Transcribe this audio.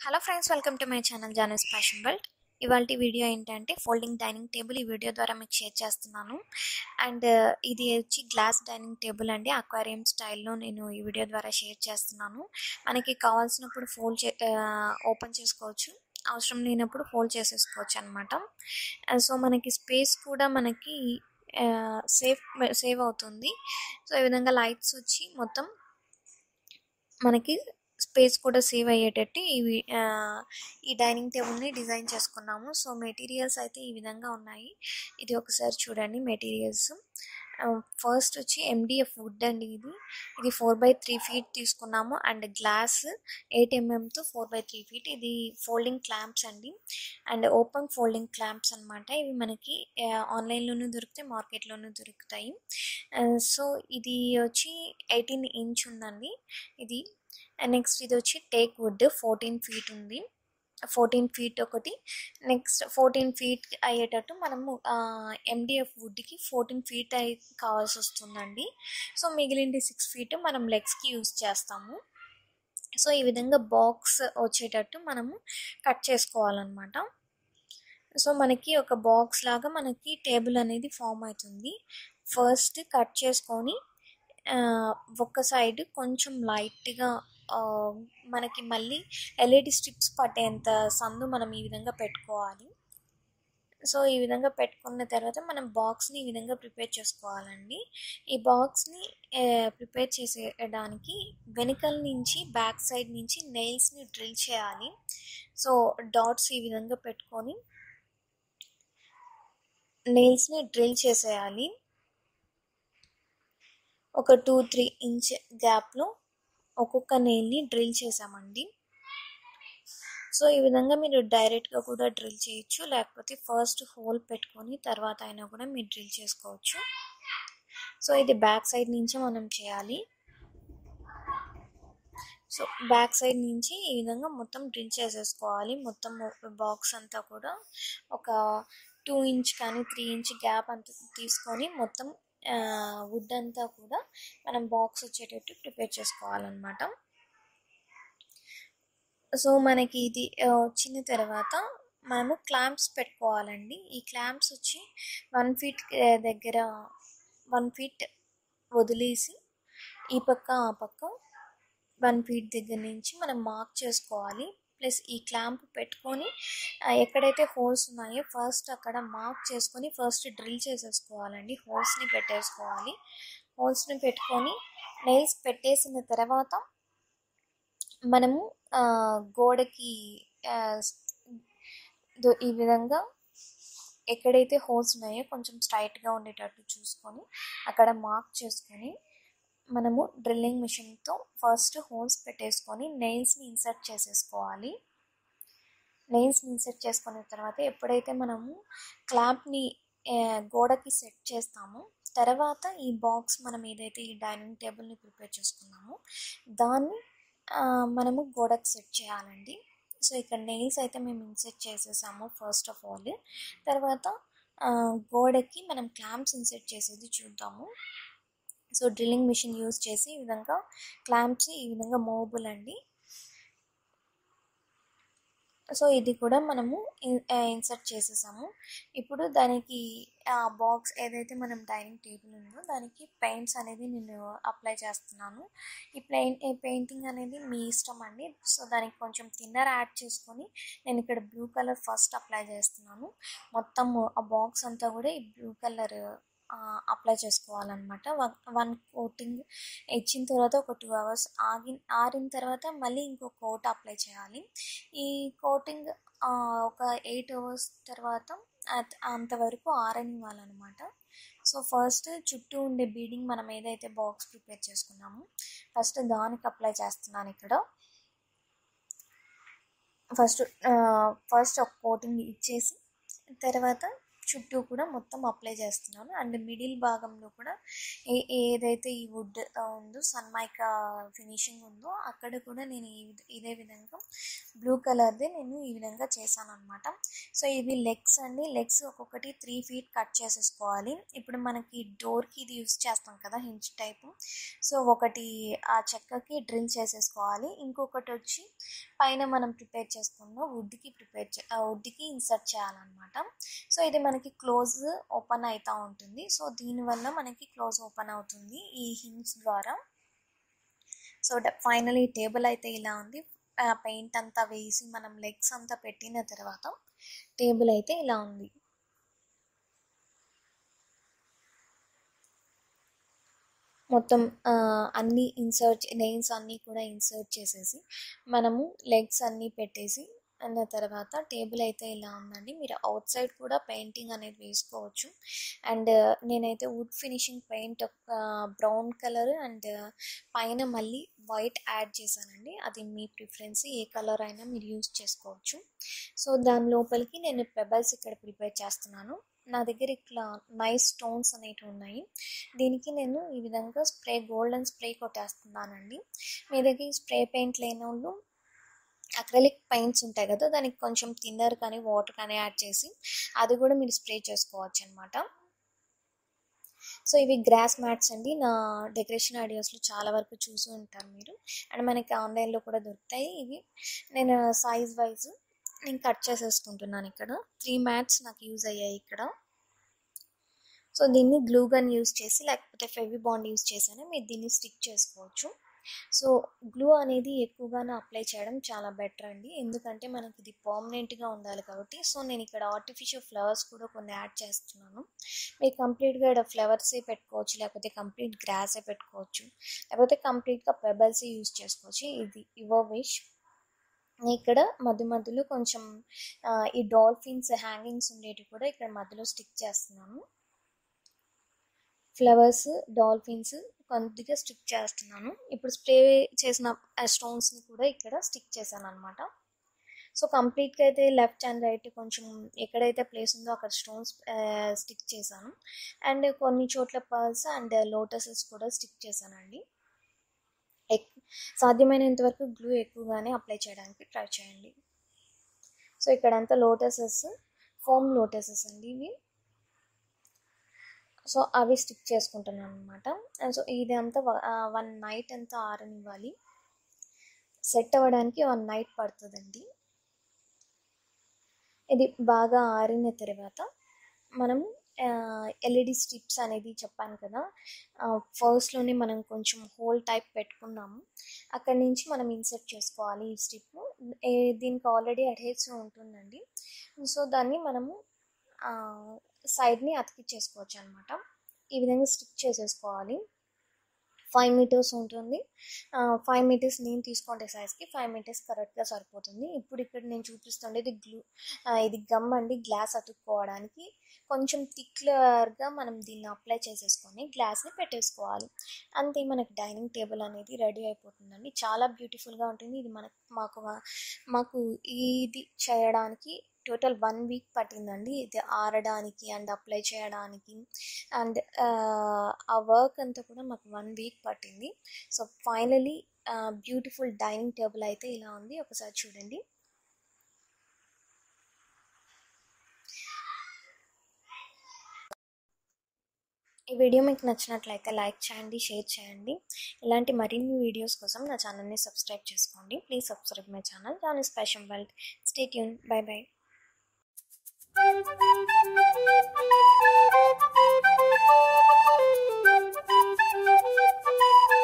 Hello friends welcome to my channel జానస్ fashion world ఇవాళ video ఏంటంటే folding dining table ఈ video ద్వారా మీకు షేర్ చేస్తున్నాను. అండ్ uh, ఇది వచ్చి గ్లాస్ డైనింగ్ టేబుల్ అండి. అక్వారియం స్టైల్లో నేను ఈ వీడియో ద్వారా షేర్ చేస్తున్నాను. మనకి కావాల్సినప్పుడు ఫోల్డ్ చే uh, ఓపెన్ చేసుకోవచ్చు. అవసరం లేనప్పుడు ఫోల్డ్ చేసేసుకోవచ్చు అనమాట సో మనకి స్పేస్ కూడా మనకి uh, సేఫ్ సేవ్ అవుతుంది. సో ఈ విధంగా లైట్స్ వచ్చి మొత్తం మనకి స్పేస్ కూడా సేవ్ అయ్యేటట్టు ఇవి ఈ డైనింగ్ టేబుల్ని డిజైన్ చేసుకున్నాము. సో మెటీరియల్స్ అయితే ఈ విధంగా ఉన్నాయి. ఇది ఒకసారి చూడండి మెటీరియల్స్. ఫస్ట్ వచ్చి ఎండిఎఫ్ వుడ్ అండి ఇది. ఇది ఫోర్ బై త్రీ ఫీట్ తీసుకున్నాము. అండ్ గ్లాస్ ఎయిట్ ఎంఎంతో ఫోర్ బై త్రీ ఫీట్ ఇది ఫోల్డింగ్ క్లాంప్స్ అండి. అండ్ ఓపెన్ ఫోల్డింగ్ క్లాంప్స్ అనమాట ఇవి మనకి ఆన్లైన్లోనూ దొరుకుతాయి మార్కెట్లోనూ దొరుకుతాయి. సో ఇది వచ్చి ఎయిటీన్ ఇంచ్ ఉందండి. ఇది. నెక్స్ట్ ఇది వచ్చి టేక్ వుడ్ ఫోర్టీన్ ఫీట్ ఉంది. ఫోర్టీన్ ఫీట్ ఒకటి. నెక్స్ట్ ఫోర్టీన్ ఫీట్ అయ్యేటట్టు మనము ఎండిఎఫ్ వుడ్కి ఫోర్టీన్ ఫీట్ అయి కావాల్సి వస్తుందండి. సో మిగిలింది సిక్స్ ఫీట్ మనం లెగ్స్కి యూస్ చేస్తాము. సో ఈ విధంగా బాక్స్ వచ్చేటట్టు మనము కట్ చేసుకోవాలన్నమాట. సో మనకి ఒక బాక్స్ లాగా మనకి టేబుల్ అనేది ఫామ్ అవుతుంది. ఫస్ట్ కట్ చేసుకొని ఒక సైడ్ కొంచెం లైట్గా మనకి మళ్ళీ ఎల్ఈడి స్ట్రిప్స్ పట్టేంత సందు మనం ఈ విధంగా పెట్టుకోవాలి. సో ఈ విధంగా పెట్టుకున్న తర్వాత మనం బాక్స్ని ఈ విధంగా ప్రిపేర్ చేసుకోవాలండి. ఈ బాక్స్ని ప్రిపేర్ చేసేయడానికి వెనుకల నుంచి బ్యాక్ సైడ్ నుంచి నెయిల్స్ని డ్రిల్ చేయాలి. సో డాట్స్ ఈ విధంగా పెట్టుకొని నెయిల్స్ని డ్రిల్ చేసేయాలి. ఒక టూ త్రీ ఇంచ్ గ్యాప్లో ఒక్కొక్క నెయిల్ని డ్రిల్ చేసామండి సో ఈ విధంగా మీరు డైరెక్ట్గా కూడా డ్రిల్ చేయొచ్చు. లేకపోతే ఫస్ట్ హోల్ పెట్టుకొని తర్వాత అయినా కూడా మీరు డ్రిల్ చేసుకోవచ్చు. సో ఇది బ్యాక్ సైడ్ నుంచి మనం చేయాలి. సో బ్యాక్ సైడ్ నుంచి ఈ విధంగా మొత్తం డ్రిల్ చేసేసుకోవాలి. మొత్తం బాక్స్ అంతా కూడా ఒక టూ ఇంచ్ కానీ త్రీ ఇంచ్ గ్యాప్ అంత తీసుకొని మొత్తం వుడ్ అంతా కూడా మనం బాక్స్ వచ్చేటట్టు ప్రిపేర్ చేసుకోవాలన్నమాట. సో మనకి ఇది వచ్చిన తర్వాత మనము క్లాంప్స్ పెట్టుకోవాలండి. ఈ క్లాంప్స్ వచ్చి వన్ ఫీట్ దగ్గర వన్ ఫీట్ వదిలేసి ఈ పక్క ఆ పక్క వన్ ఫీట్ దగ్గర నుంచి మనం మార్క్ చేసుకోవాలి. ప్లస్ ఈ క్లాంప్ పెట్టుకొని ఎక్కడైతే హోల్స్ ఉన్నాయో ఫస్ట్ అక్కడ మార్క్ చేసుకొని ఫస్ట్ డ్రిల్ చేసేసుకోవాలండి. హోల్స్ని పెట్టేసుకోవాలి. హోల్స్ని పెట్టుకొని నెయిల్స్ పెట్టేసిన తర్వాత మనము గోడకి ఈ విధంగా ఎక్కడైతే హోల్స్ ఉన్నాయో కొంచెం స్ట్రైట్గా ఉండేటట్టు చూసుకొని అక్కడ మార్క్ చేసుకొని మనము డ్రిల్లింగ్ మిషన్తో ఫస్ట్ హోల్స్ పెట్టేసుకొని నెయిల్స్ని ఇన్సర్ట్ చేసేసుకోవాలి. నెయిల్స్ని ఇన్సర్ట్ చేసుకున్న తర్వాత ఎప్పుడైతే మనము క్లాంప్ని గోడకి సెట్ చేస్తామో తర్వాత ఈ బాక్స్ మనం ఏదైతే ఈ డైనింగ్ టేబుల్ని ప్రిపేర్ చేసుకున్నామో దాన్ని మనము గోడకి సెట్ చేయాలండి. సో ఇక్కడ నెయిల్స్ అయితే మేము ఇన్సెట్ చేసేసాము ఫస్ట్ ఆఫ్ ఆల్. తర్వాత గోడకి మనం క్లాంప్స్ ఇన్సెట్ చేసేది చూద్దాము. సో డ్రిల్లింగ్ మిషన్ యూస్ చేసి ఈ విధంగా క్లాంప్స్ ఈ విధంగా మూవబుల్ అండి. సో ఇది కూడా మనము ఇన్సర్ట్ చేసేసాము. ఇప్పుడు దానికి ఆ బాక్స్ ఏదైతే మనం డైనింగ్ టేబుల్ ఉందో దానికి పెయింట్స్ అనేది నేను అప్లై చేస్తున్నాను. ఈ పెయింట్ పెయింటింగ్ అనేది మీ ఇష్టం అండి. సో దానికి కొంచెం థిన్నర్ యాడ్ చేసుకొని నేను ఇక్కడ బ్లూ కలర్ ఫస్ట్ అప్లై చేస్తున్నాను. మొత్తం ఆ బాక్స్ అంతా కూడా ఈ బ్లూ కలర్ అప్లై చేసుకోవాలన్నమాట. వన్ వన్ కోటింగ్ ఇచ్చిన తర్వాత ఒక టూ అవర్స్ ఆగి ఆరిన తర్వాత మళ్ళీ ఇంకో కోట్ అప్లై చేయాలి. ఈ కోటింగ్ ఒక ఎయిట్ అవర్స్ తర్వాత అంతవరకు ఆరనివ్వాలన్నమాట. సో ఫస్ట్ చుట్టూ ఉండే బీడింగ్ మనం ఏదైతే బాక్స్ ప్రిపేర్ చేసుకున్నామో ఫస్ట్ దానికి అప్లై చేస్తున్నాను ఇక్కడ. ఫస్ట్ ఫస్ట్ ఒక కోటింగ్ ఇచ్చేసి తర్వాత చుట్టూ కూడా మొత్తం అప్లై చేస్తున్నాను. అండ్ మిడిల్ భాగంలో కూడా ఏ ఏదైతే ఈ వుడ్ ఉందో సన్మైకా ఫినిషింగ్ ఉందో అక్కడ కూడా నేను ఈ ఇదే విధంగా బ్లూ కలర్ది నేను ఈ విధంగా చేశాను అనమాట సో ఇవి లెగ్స్ అండి. లెగ్స్ ఒక్కొక్కటి త్రీ ఫీట్ కట్ చేసేసుకోవాలి. ఇప్పుడు మనకి డోర్కి ఇది యూస్ చేస్తాం కదా హించ్ టైపు సో ఒకటి ఆ చెక్కకి డ్రిల్ చేసేసుకోవాలి. ఇంకొకటి వచ్చి పైన మనం ప్రిపేర్ చేసుకున్న వుడ్కి ప్రిపేర్ వుడ్కి ఇన్సర్ట్ చేయాలన్నమాట. సో ఇది మనకి క్లోజ్ ఓపెన్ అవుతూ ఉంటుంది. సో దీనివల్ల మనకి క్లోజ్ ఓపెన్ అవుతుంది ఈ హింగ్స్ ద్వారా. సో ఫైనల్ ఈ టేబుల్ అయితే ఇలా ఉంది. పెయింట్ అంతా వేసి మనం లెగ్స్ అంతా పెట్టిన తర్వాత టేబుల్ అయితే ఇలా ఉంది. మొత్తం అన్నీ ఇన్సర్ట్ నెయిల్స్ అన్నీ కూడా ఇన్సర్ట్ చేసేసి మనము లెగ్స్ అన్నీ పెట్టేసి అన్న తర్వాత టేబుల్ అయితే ఇలా ఉందండి. మీరు అవుట్ సైడ్ కూడా పెయింటింగ్ అనేది వేసుకోవచ్చు. అండ్ నేనైతే wood finishing paint brown colour and పైన మళ్ళీ వైట్ యాడ్ చేశానండి. అది మీ ప్రిఫరెన్స్ ఏ కలర్ అయినా మీరు యూస్ చేసుకోవచ్చు. సో దాని లోపలికి నేను పెబల్స్ ఇక్కడ ప్రిపేర్ చేస్తున్నాను. నా దగ్గర ఇట్లా నైస్ స్టోన్స్ అనేటివి ఉన్నాయి. దీనికి నేను ఈ విధంగా స్ప్రే గోల్డెన్ స్ప్రే కొట్టేస్తున్నానండి. మీ దగ్గర స్ప్రే పెయింట్ లేని వాళ్ళు అక్రలిక్ పెయింట్స్ ఉంటాయి కదా దానికి కొంచెం థిన్నర్ కానీ వాటర్ కానీ యాడ్ చేసి అది కూడా మీరు స్ప్రే చేసుకోవచ్చు అనమాట సో ఇవి గ్రాస్ మ్యాట్స్ అండి. నా డెకరేషన్ ఐడియాస్లో చాలా వరకు చూసి ఉంటారు మీరు. అండ్ మనకి ఆన్లైన్లో కూడా దొరుకుతాయి ఇవి. నేను సైజ్ వైజ్ నేను కట్ చేసేసుకుంటున్నాను ఇక్కడ. త్రీ మ్యాట్స్ నాకు యూజ్ అయ్యాయి ఇక్కడ. సో దీన్ని గ్లూ గన్ యూజ్ చేసి లేకపోతే ఫెవి బాండ్ యూజ్ చేసి మీరు దీన్ని స్టిక్ చేసుకోవచ్చు. సో గ్లూ అనేది ఎక్కువగానే అప్లై చేయడం చాలా బెటర్ అండి. ఎందుకంటే మనకి ఇది పర్మనెంట్గా ఉండాలి కాబట్టి. సో నేను ఇక్కడ ఆర్టిఫిషియల్ ఫ్లవర్స్ కూడా కొన్ని యాడ్ చేస్తున్నాను. మీరు కంప్లీట్గా ఇక్కడ ఫ్లవర్సే పెట్టుకోవచ్చు లేకపోతే కంప్లీట్ గ్రాసే పెట్టుకోవచ్చు లేకపోతే కంప్లీట్గా పెబల్సే యూజ్ చేసుకోవచ్చు. ఇది ఇవో విష్ ఇక్కడ మధ్య మధ్యలో కొంచెం ఈ డాల్ఫిన్స్ హ్యాంగింగ్స్ ఉండేటివి కూడా ఇక్కడ మధ్యలో స్టిక్ చేస్తున్నాను. ఫ్లవర్స్ డాల్ఫిన్స్ కొద్దిగా స్టిక్ చేస్తున్నాను. ఇప్పుడు స్ప్రే చేసిన స్టోన్స్ని కూడా ఇక్కడ స్టిక్ చేశాను అనమాట సో కంప్లీట్గా అయితే లెఫ్ట్ అండ్ రైట్ కొంచెం ఎక్కడైతే ప్లేస్ ఉందో అక్కడ స్టోన్స్ స్టిక్ చేశాను. అండ్ కొన్ని చోట్ల పర్ల్స్ అండ్ లోటసెస్ కూడా స్టిక్ చేశానండి. ఎక్ సాధ్యమైనంత వరకు గ్లూ ఎక్కువగానే అప్లై చేయడానికి ట్రై చేయండి. సో ఇక్కడంతా లోటసెస్ ఫోమ్ లోటసెస్ అండి ఇవి. సో అవి స్టిక్ చేసుకుంటున్నాను అనమాట అండ్ సో ఇదంతా వన్ నైట్ అంతా ఆరనివ్వాలి. సెట్ అవ్వడానికి వన్ నైట్ పడుతుందండి. ఇది బాగా ఆరిన తర్వాత మనం ఎల్ఈడి స్ట్రిప్స్ అనేది చెప్పాను కదా ఫస్ట్లోనే మనం కొంచెం హోల్ టైప్ పెట్టుకున్నాము అక్కడి నుంచి మనం ఇన్సర్ట్ చేసుకోవాలి ఈ స్ట్రిప్ దీనికి ఆల్రెడీ అడ్హెసివ్ ఉంటుందండి. సో దాన్ని మనము సైడ్ని అతికిచ్చేసుకోవచ్చు అనమాట ఈ విధంగా స్టిక్ చేసేసుకోవాలి. ఫైవ్ మీటర్స్ ఉంటుంది. ఫైవ్ మీటర్స్ నేను తీసుకుంటే సైజ్కి ఫైవ్ మీటర్స్ కరెక్ట్గా సరిపోతుంది. ఇప్పుడు ఇక్కడ నేను చూపిస్తుండేది గ్లూ ఇది గమ్ అండి. గ్లాస్ అతుక్కోవడానికి కొంచెం థిక్లర్గా మనం దీన్ని అప్లై చేసేసుకొని గ్లాస్ని పెట్టేసుకోవాలి. అంతే మనకి డైనింగ్ టేబుల్ అనేది రెడీ అయిపోతుందండి. చాలా బ్యూటిఫుల్గా ఉంటుంది. ఇది మనకు మాకు మాకు ఇది చేయడానికి టోటల్ వన్ వీక్ పట్టిందండి. ఇది ఆరడానికి అండ్ అప్లై చేయడానికి. అండ్ ఆ వర్క్ అంతా కూడా మాకు వన్ వీక్ పట్టింది. So finally beautiful dining table అయితే ఇలా ఉంది. ఒకసారి చూడండి. ఈ వీడియో మీకు నచ్చినట్లయితే లైక్ చేయండి షేర్ చేయండి. ఇలాంటి మరిన్ని వీడియోస్ కోసం నా ఛానల్ని సబ్స్క్రైబ్ చేసుకోండి. Please subscribe my channel. John special wealth state Yoon bye bye. Thank you.